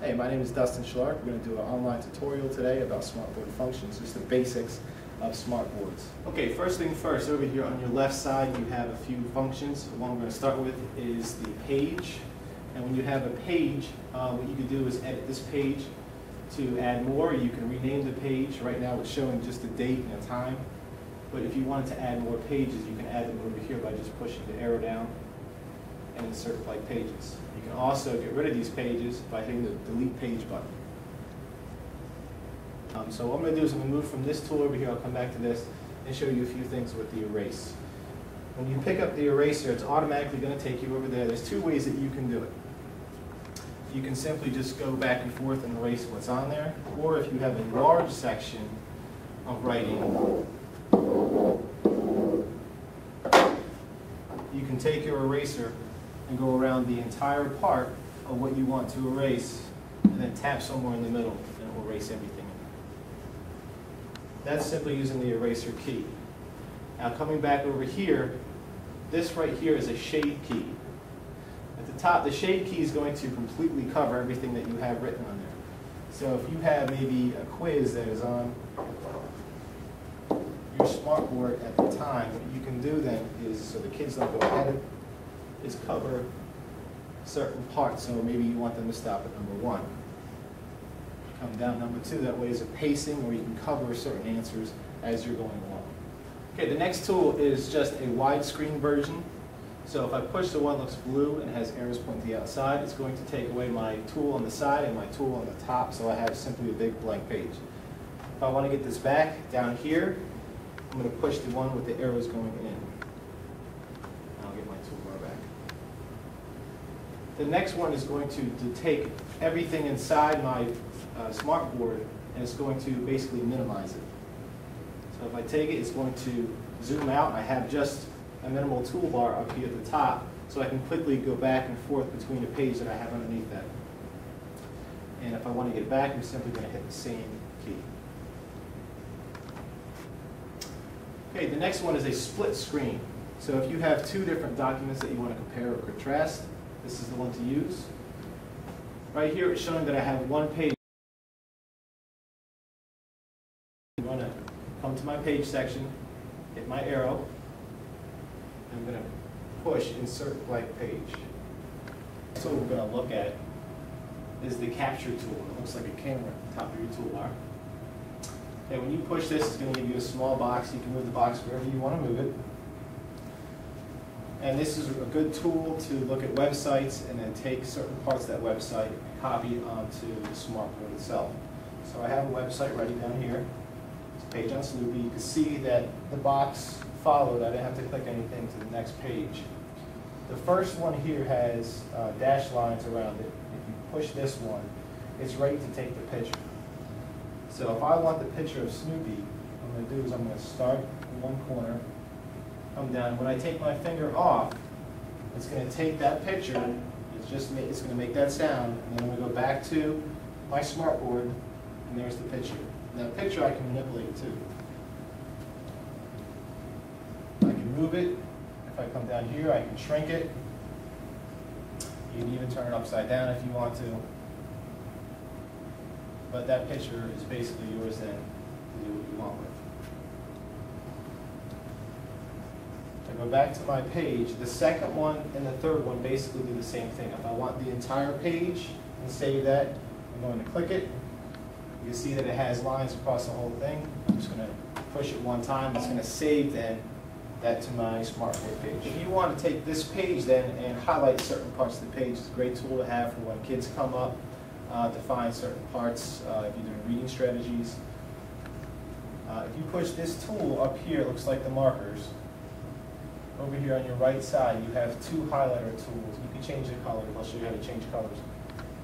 Hey, my name is Dustin Schlark. We're going to do an online tutorial today about smartboard functions, just the basics of smartboards. Okay, first thing first, over here on your left side you have a few functions. The one we're going to start with is the page. And when you have a page, uh, what you can do is edit this page to add more. You can rename the page. Right now it's showing just a date and a time. But if you wanted to add more pages, you can add them over here by just pushing the arrow down and insert pages. You can also get rid of these pages by hitting the delete page button. Um, so what I'm going to do is I'm going to move from this tool over here, I'll come back to this, and show you a few things with the erase. When you pick up the eraser, it's automatically going to take you over there. There's two ways that you can do it. You can simply just go back and forth and erase what's on there, or if you have a large section of writing, you can take your eraser and go around the entire part of what you want to erase, and then tap somewhere in the middle, and it will erase everything. That's simply using the eraser key. Now coming back over here, this right here is a shade key. At the top, the shade key is going to completely cover everything that you have written on there. So if you have maybe a quiz that is on your smartboard at the time, what you can do then is, so the kids don't go ahead of is cover certain parts. So maybe you want them to stop at number one. Come down number two, that way is a pacing where you can cover certain answers as you're going along. Okay, the next tool is just a widescreen version. So if I push the one that looks blue and has arrows pointing outside, it's going to take away my tool on the side and my tool on the top, so I have simply a big blank page. If I want to get this back, down here, I'm going to push the one with the arrows going in. I'll get my toolbar back. The next one is going to, to take everything inside my uh, smartboard and it's going to basically minimize it. So if I take it, it's going to zoom out. I have just a minimal toolbar up here at the top so I can quickly go back and forth between the page that I have underneath that. And if I want to get back, I'm simply going to hit the same key. Okay, the next one is a split screen. So if you have two different documents that you want to compare or contrast, this is the one to use. Right here it's showing that I have one page. I'm going to come to my page section, hit my arrow, and I'm going to push insert blank page. So what we're going to look at is the capture tool. It looks like a camera at the top of your toolbar. Okay, when you push this, it's going to give you a small box. You can move the box wherever you want to move it. And this is a good tool to look at websites and then take certain parts of that website and copy it onto the smartboard itself. So I have a website ready down here. It's a page on Snoopy. You can see that the box followed. I didn't have to click anything to the next page. The first one here has uh, dash lines around it. If you push this one, it's ready to take the picture. So if I want the picture of Snoopy, what I'm going to do is I'm going to start in one corner, come down. When I take my finger off, it's going to take that picture, it's just it's going to make that sound, and then I'm going to go back to my smartboard, and there's the picture. Now the picture I can manipulate too. I can move it. If I come down here, I can shrink it. You can even turn it upside down if you want to. But that picture is basically yours then to do what you want with. If I go back to my page, the second one and the third one basically do the same thing. If I want the entire page and save that, I'm going to click it. You can see that it has lines across the whole thing. I'm just going to push it one time. It's going to save then that to my smartboard page. If you want to take this page then and highlight certain parts of the page, it's a great tool to have for when kids come up uh, to find certain parts uh, if you're doing reading strategies. Uh, if you push this tool up here, it looks like the markers. Over here on your right side, you have two highlighter tools. You can change the colors. I'll show you how to change colors.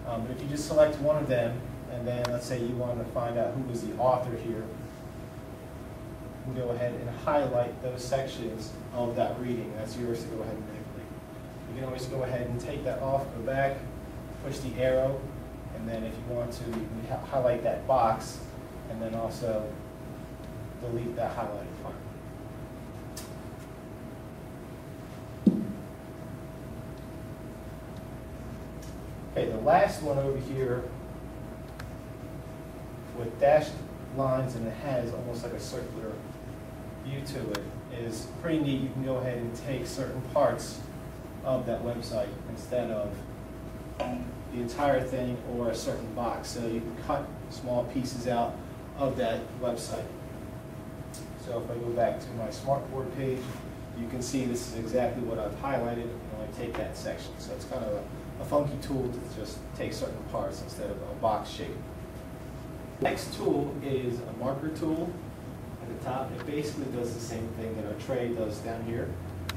Um, but if you just select one of them, and then let's say you want to find out who was the author here, can go ahead and highlight those sections of that reading. That's yours to go ahead and manipulate. You can always go ahead and take that off, go back, push the arrow, and then if you want to, you can highlight that box, and then also delete that highlighted part. Okay, the last one over here with dashed lines and it has almost like a circular view to it is pretty neat. You can go ahead and take certain parts of that website instead of the entire thing or a certain box. So you can cut small pieces out of that website. So if I go back to my smartboard page, you can see this is exactly what I've highlighted when I take that section. So it's kind of a, a funky tool to just take certain parts instead of a box shape. Next tool is a marker tool at the top. It basically does the same thing that our tray does down here.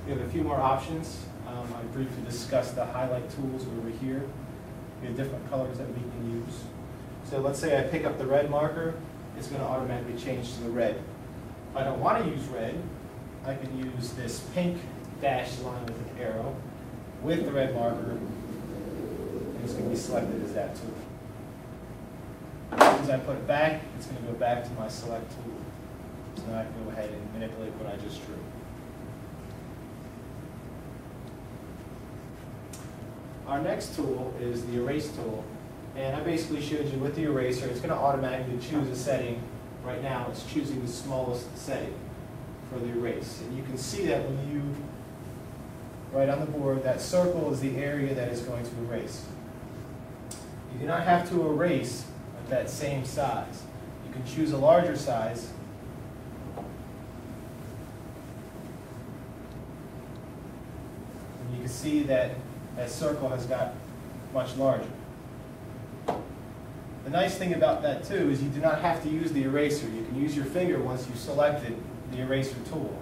We have a few more options. Um, I briefly discussed the highlight tools over here. We have different colors that we can use. So let's say I pick up the red marker, it's going to automatically change to the red. If I don't want to use red, I can use this pink dashed line with an arrow with the red marker, it's going to be selected as that tool. As I put it back, it's going to go back to my select tool. So now I can go ahead and manipulate what I just drew. Our next tool is the erase tool. And I basically showed you with the eraser, it's going to automatically choose a setting. Right now, it's choosing the smallest setting for the erase. And you can see that when you write on the board, that circle is the area that is going to erase. You do not have to erase at that same size. You can choose a larger size. And you can see that that circle has got much larger. The nice thing about that too is you do not have to use the eraser. You can use your finger once you've selected the eraser tool.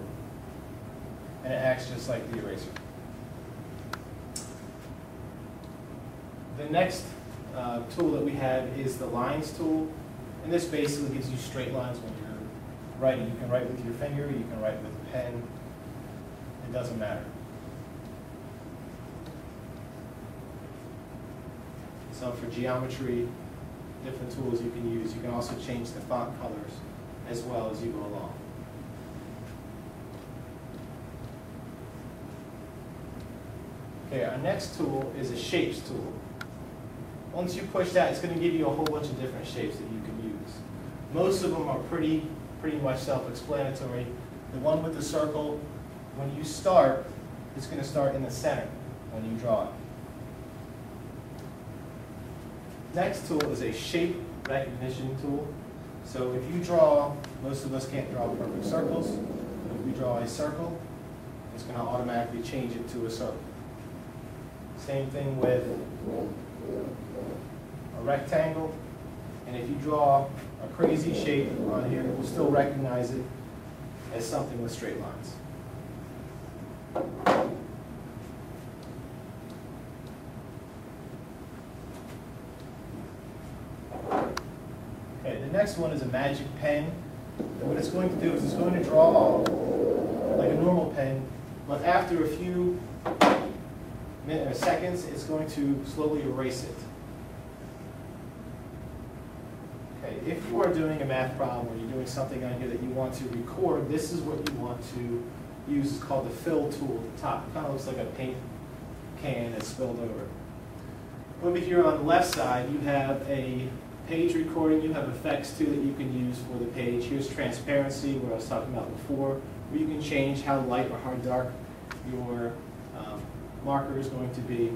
And it acts just like the eraser. The next uh, tool that we have is the lines tool. And this basically gives you straight lines when you're writing. You can write with your finger, you can write with a pen. It doesn't matter. So for geometry, different tools you can use. You can also change the font colors as well as you go along. Okay, our next tool is a shapes tool. Once you push that, it's going to give you a whole bunch of different shapes that you can use. Most of them are pretty, pretty much self-explanatory. The one with the circle, when you start, it's going to start in the center when you draw it. Next tool is a shape recognition tool. So if you draw, most of us can't draw perfect circles. If we draw a circle, it's going to automatically change it to a circle. Same thing with a rectangle. And if you draw a crazy shape on here, we'll still recognize it as something with straight lines. Okay, the next one is a magic pen. And what it's going to do is it's going to draw like a normal pen, but after a few seconds, it's going to slowly erase it. Okay, if you are doing a math problem or you're doing something on here that you want to record, this is what you want to use. It's called the fill tool at the top. It kind of looks like a paint can that's spilled over. Over here on the left side, you have a page recording. You have effects too that you can use for the page. Here's transparency, what I was talking about before, where you can change how light or how dark your um, marker is going to be.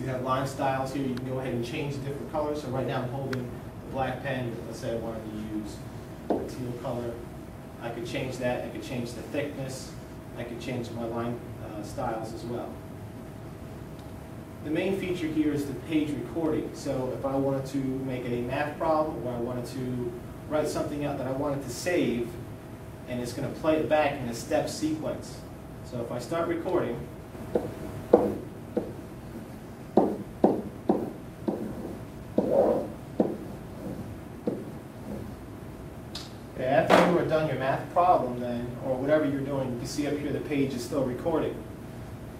You have line styles here. You can go ahead and change the different colors. So right now I'm holding the black pen. Let's say I wanted to use a teal color. I could change that. I could change the thickness. I could change my line uh, styles as well. The main feature here is the page recording. So if I wanted to make it a math problem or I wanted to write something out that I wanted to save, and it's going to play it back in a step sequence. So if I start recording, Okay, after you are done your math problem then, or whatever you're doing, you can see up here the page is still recording.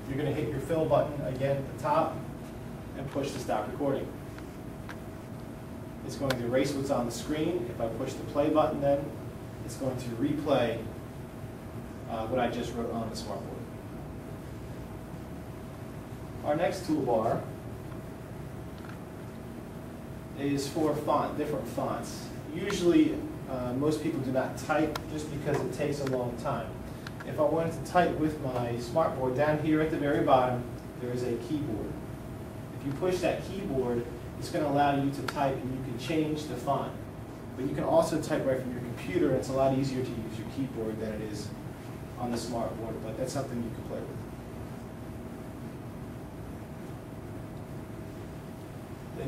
You're going to hit your fill button again at the top and push to stop recording. It's going to erase what's on the screen. If I push the play button then, it's going to replay uh, what I just wrote on the smartboard. Our next toolbar is for font, different fonts. Usually, uh, most people do not type just because it takes a long time. If I wanted to type with my smartboard, down here at the very bottom, there is a keyboard. If you push that keyboard, it's going to allow you to type and you can change the font. But you can also type right from your computer, and it's a lot easier to use your keyboard than it is on the smartboard, but that's something you can play with.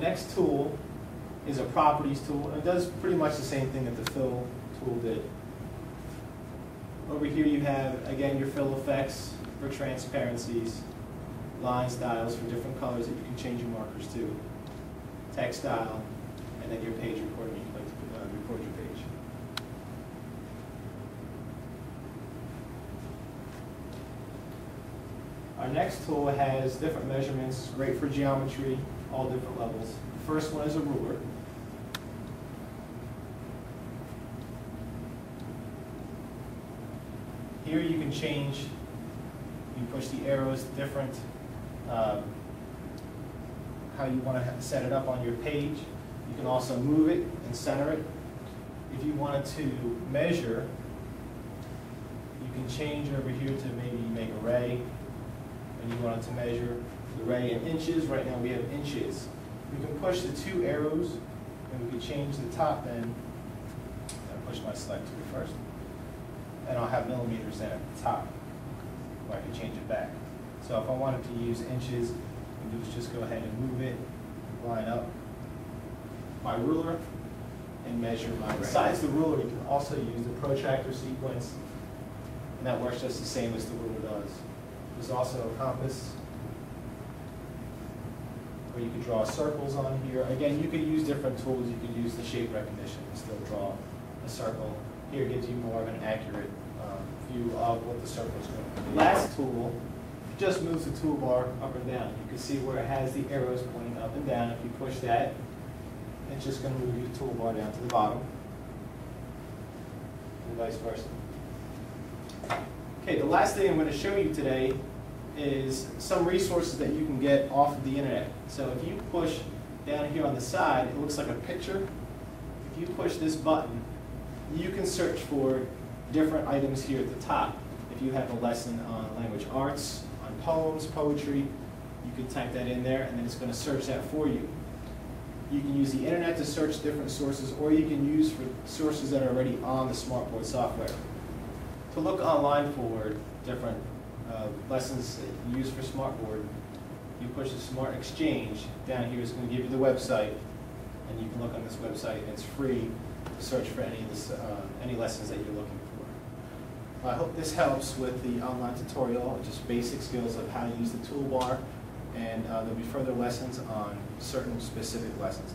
Next tool is a properties tool, it does pretty much the same thing that the fill tool did. Over here you have, again, your fill effects for transparencies, line styles for different colors that you can change your markers to, text style, and then your page recording, you like to uh, record your page. Our next tool has different measurements, great for geometry, all different levels. The first one is a ruler. Here you can change, you push the arrows different, um, how you want to set it up on your page. You can also move it and center it. If you wanted to measure, you can change over here to maybe make a ray, and you wanted to measure the ray in inches. Right now we have inches. We can push the two arrows, and we can change the top end. I'll push my select to first. And I'll have millimeters then at the top, where I can change it back. So if I wanted to use inches, I do is just go ahead and move it, line up my ruler, and measure my, besides the ruler, you can also use the protractor sequence, and that works just the same as the ruler does. There's also a compass, you could draw circles on here. Again, you could use different tools. You could use the shape recognition and still draw a circle. Here gives you more of an accurate um, view of what the circle is going to be. Last tool just moves the toolbar up and down. You can see where it has the arrows pointing up and down. If you push that, it's just going to move your toolbar down to the bottom, and vice versa. Okay, the last thing I'm going to show you today is some resources that you can get off of the internet. So if you push down here on the side, it looks like a picture. If you push this button, you can search for different items here at the top. If you have a lesson on language arts, on poems, poetry, you can type that in there and then it's going to search that for you. You can use the internet to search different sources or you can use for sources that are already on the Smartboard software. To look online for different uh, lessons that you use for Smartboard, you push the Smart Exchange. Down here. It's going to give you the website, and you can look on this website, and it's free to search for any of this, uh, any lessons that you're looking for. I hope this helps with the online tutorial, just basic skills of how to use the toolbar, and uh, there'll be further lessons on certain specific lessons.